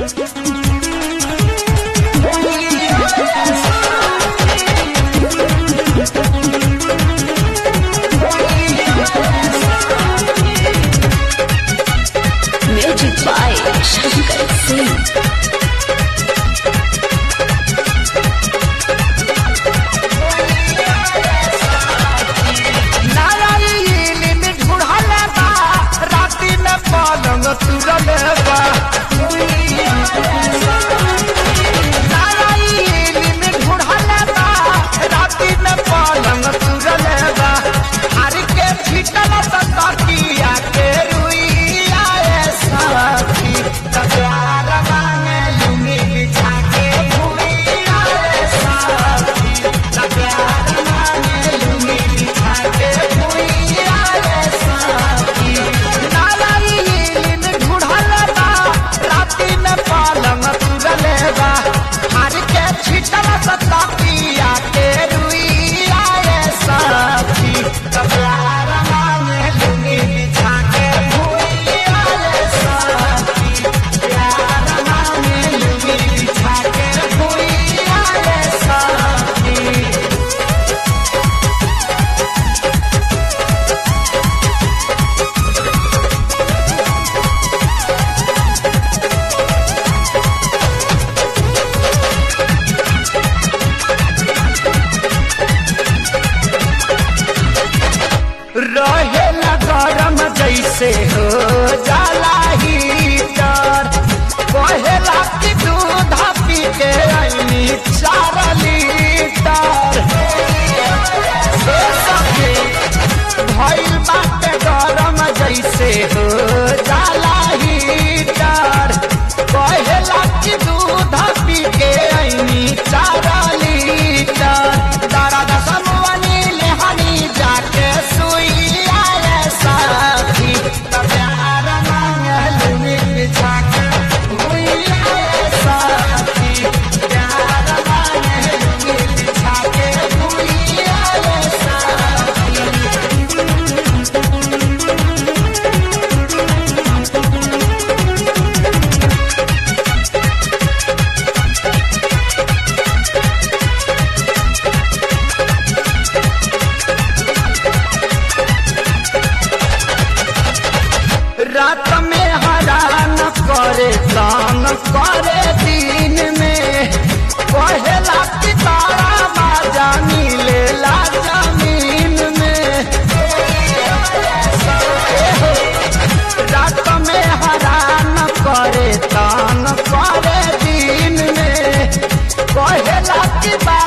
Music by Shankar Singh. न करे, दान करे दिन में। पहला पितारा बाजा नीले ला ज़मीन में। रात में हरा न करे, दान करे दिन में। पहला पिता